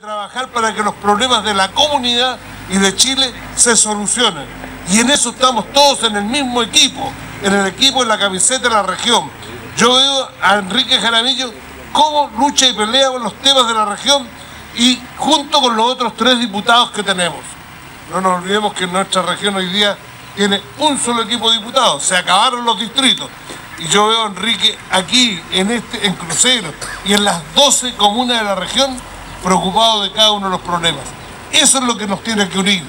trabajar para que los problemas de la comunidad y de Chile se solucionen. Y en eso estamos todos en el mismo equipo, en el equipo en la camiseta de la región. Yo veo a Enrique Jaramillo cómo lucha y pelea con los temas de la región y junto con los otros tres diputados que tenemos. No nos olvidemos que nuestra región hoy día tiene un solo equipo de diputados, se acabaron los distritos. Y yo veo a Enrique aquí, en, este, en Crucero y en las 12 comunas de la región, preocupado de cada uno de los problemas. Eso es lo que nos tiene que unir,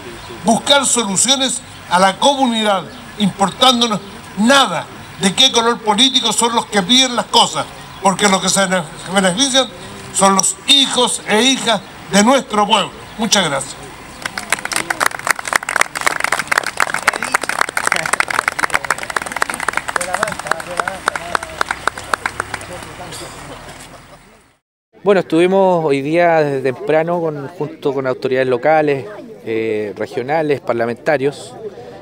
buscar soluciones a la comunidad, importándonos nada de qué color político son los que piden las cosas, porque los que se benefician son los hijos e hijas de nuestro pueblo. Muchas gracias. Bueno, estuvimos hoy día desde temprano junto con autoridades locales, eh, regionales, parlamentarios,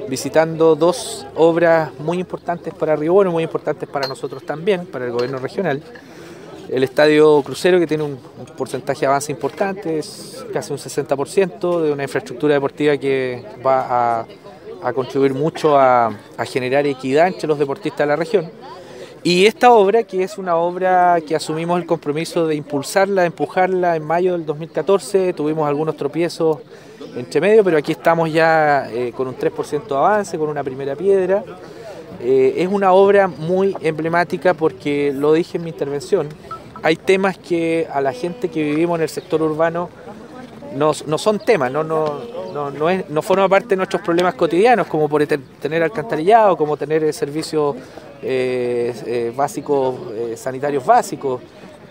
visitando dos obras muy importantes para Bueno, muy importantes para nosotros también, para el gobierno regional. El Estadio Crucero, que tiene un, porcentaje de avance importante, es casi un 60% de una infraestructura deportiva que va a, contribuir mucho a generar equidad entre los deportistas de la región y esta obra, que es una obra que asumimos el compromiso de impulsarla, empujarla en mayo del 2014, tuvimos algunos tropiezos entre medio, pero aquí estamos ya eh, con un 3% de avance, con una primera piedra. Eh, es una obra muy emblemática porque, lo dije en mi intervención, hay temas que a la gente que vivimos en el sector urbano no, son temas, no, no, no, no, es, no forma parte de nuestros problemas cotidianos, como por tener alcantarillado, como tener servicios eh, eh, básicos, eh, sanitarios básicos.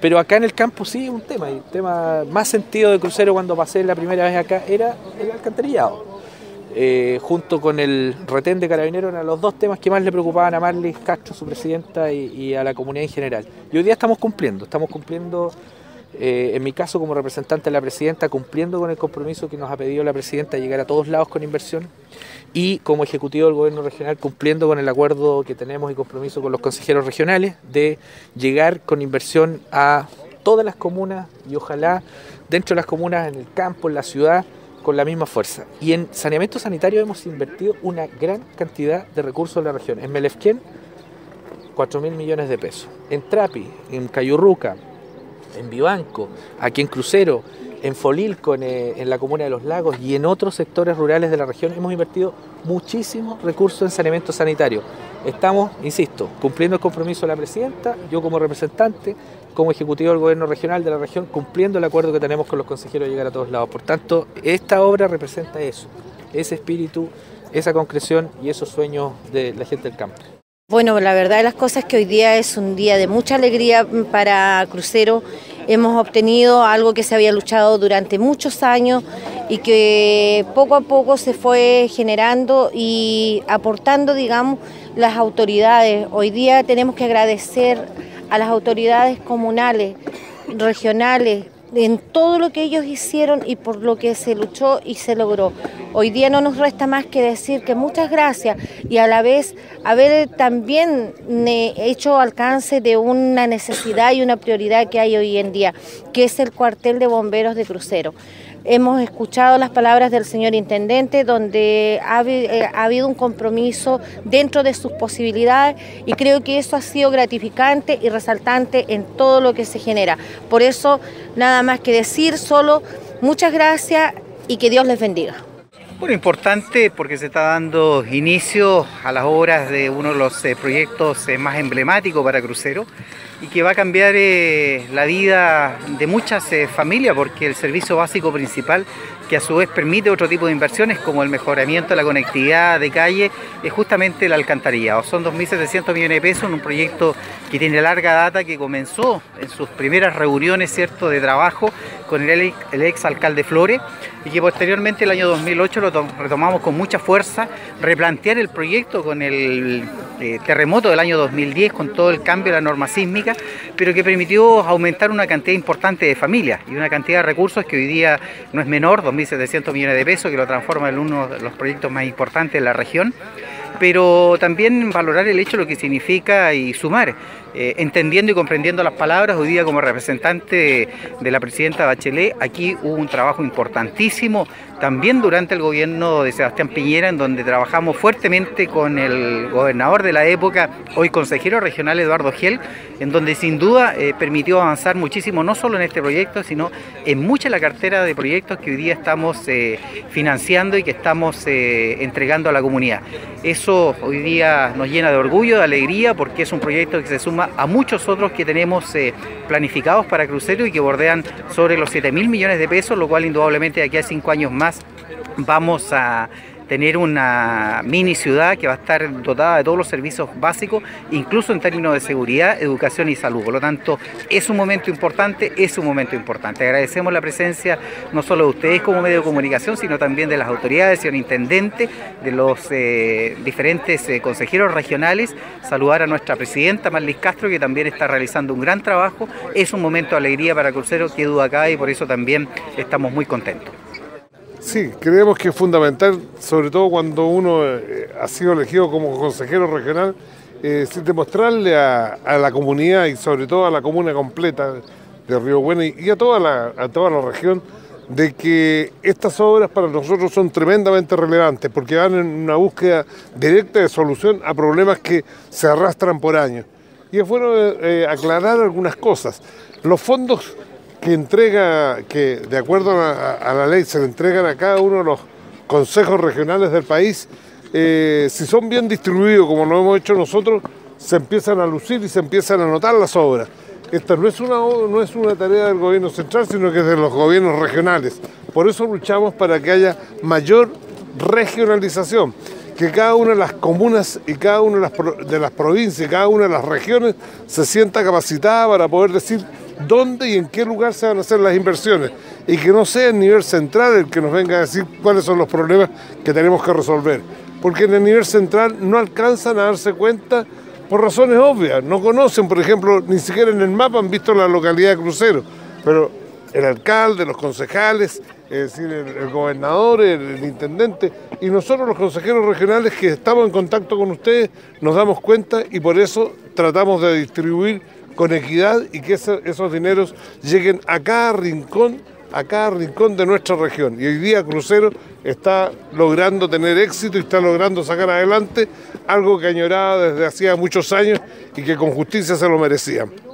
Pero acá en el campo sí un tema, y el tema más sentido de crucero cuando pasé la primera vez acá era el alcantarillado. junto con el retén de carabineros eran los dos temas que más le preocupaban a Marlis Castro, su presidenta, y, a la comunidad en general. Y hoy día estamos cumpliendo, estamos cumpliendo en mi caso como representante de la presidenta, cumpliendo con el compromiso que nos ha pedido la presidenta llegar a todos lados con inversión y como ejecutivo del gobierno regional cumpliendo con el acuerdo que tenemos y compromiso con los consejeros regionales de llegar con inversión a todas las comunas y ojalá dentro de las comunas, en el campo, en la ciudad, con la misma fuerza. Y en saneamiento sanitario hemos invertido una gran cantidad de recursos en la región. En Melefquén, 4 mil millones de pesos. En Trapi, en Cayurruca, en Vivanco, aquí en Crucero, en Folilco, eh, en, la comuna de Los Lagos y en otros sectores rurales de la región hemos invertido muchísimos recursos en saneamiento sanitario. Estamos, insisto, cumpliendo el compromiso de la presidenta, yo como representante, como ejecutivo del gobierno regional de la región, cumpliendo el acuerdo que tenemos con los consejeros de llegar a todos lados. Por tanto, esta obra representa eso, ese espíritu, esa concreción y esos sueños de la gente del campo. Bueno, la verdad de las cosas es que hoy día es un día de mucha alegría para Crucero. Hemos obtenido algo que se había luchado durante muchos años y que poco a poco se fue generando y aportando, digamos, las autoridades. Hoy día tenemos que agradecer a las autoridades comunales, regionales, en todo lo que ellos hicieron y por lo que se luchó y se logró. Hoy día no nos resta más que decir que muchas gracias y a la vez haber también hecho alcance de una necesidad y una prioridad que hay hoy en día, que es el cuartel de bomberos de crucero. Hemos escuchado las palabras del señor intendente, donde eh, ha, habido un compromiso dentro de sus posibilidades y creo que eso ha sido gratificante y resaltante en todo lo que se genera. Por eso, nada más que decir, solo muchas gracias y que Dios les bendiga. Bueno, importante porque se está dando inicio a las obras de uno de los eh, proyectos eh, más emblemáticos para Crucero y que va a cambiar eh, la vida de muchas familias porque el servicio básico principal que a su vez permite otro tipo de inversiones como el mejoramiento de la conectividad de calle, es justamente el alcantarillado. Son 2.700 millones de pesos en un proyecto que tiene larga data, que comenzó en sus primeras reuniones ¿cierto? de trabajo con el, ex alcalde Flores y que posteriormente el año 2008 lo retomamos con mucha fuerza, replantear el proyecto con el eh, terremoto del año 2010, con todo el cambio de la norma sísmica, pero que permitió aumentar una cantidad importante de familias y una cantidad de recursos que hoy día no es menor, 2.700 millones de pesos, que lo transforma en uno de los proyectos más importantes de la región pero también valorar el hecho lo que significa y sumar. Eh, entendiendo y comprendiendo las palabras, hoy día como representante de la presidenta Bachelet, aquí hubo un trabajo importantísimo, también durante el gobierno de Sebastián Piñera, en donde trabajamos fuertemente con el gobernador de la época, hoy consejero regional Eduardo Gel, en donde sin duda eh, permitió avanzar muchísimo, no solo en este proyecto, sino en mucha la cartera de proyectos que hoy día estamos eh, financiando y que estamos entregando a la comunidad. Eso hoy día nos llena de orgullo, de alegría, porque es un proyecto que se suma a muchos otros que tenemos eh, planificados para crucero y que bordean sobre los 7 mil millones de pesos, lo cual indudablemente de aquí a cinco años más vamos a tener una mini ciudad que va a estar dotada de todos los servicios básicos, incluso en términos de seguridad, educación y salud. Por lo tanto, es un momento importante, es un momento importante. Agradecemos la presencia no solo de ustedes como medio de comunicación, sino también de las autoridades, señor intendente, de los eh, diferentes eh, consejeros regionales. Saludar a nuestra presidenta Marlis Castro, que también está realizando un gran trabajo. Es un momento de alegría para Crucero, que duda acá y por eso también estamos muy contentos. Sí, creemos que es fundamental, sobre todo cuando uno eh, ha sido elegido como consejero regional, eh, demostrarle a, la comunidad y sobre todo a la comuna completa de Río Bueno y, a, toda la, a toda la región de que estas obras para nosotros son tremendamente relevantes porque van en una búsqueda directa de solución a problemas que se arrastran por años. Y es bueno eh, aclarar algunas cosas. Los fondos que entrega, que de acuerdo a, la ley se le entregan a cada uno de los consejos regionales del país, eh, si son bien distribuidos como lo hemos hecho nosotros, se empiezan a lucir y se empiezan a notar las obras. Esta no es una, no es una tarea del gobierno central, sino que es de los gobiernos regionales. Por eso luchamos para que haya mayor regionalización, que cada una de las comunas y cada una de las, de las provincias, cada una de las regiones se sienta capacitada para poder decir dónde y en qué lugar se van a hacer las inversiones y que no sea el nivel central el que nos venga a decir cuáles son los problemas que tenemos que resolver. Porque en el nivel central no alcanzan a darse cuenta por razones obvias. No conocen, por ejemplo, ni siquiera en el mapa han visto la localidad de Crucero, pero el alcalde, los concejales, es decir, el, gobernador, el, intendente y nosotros los consejeros regionales que estamos en contacto con ustedes nos damos cuenta y por eso tratamos de distribuir con equidad y que esos dineros lleguen a cada rincón, a cada rincón de nuestra región. Y hoy día Crucero está logrando tener éxito y está logrando sacar adelante algo que añoraba desde hacía muchos años y que con justicia se lo merecían.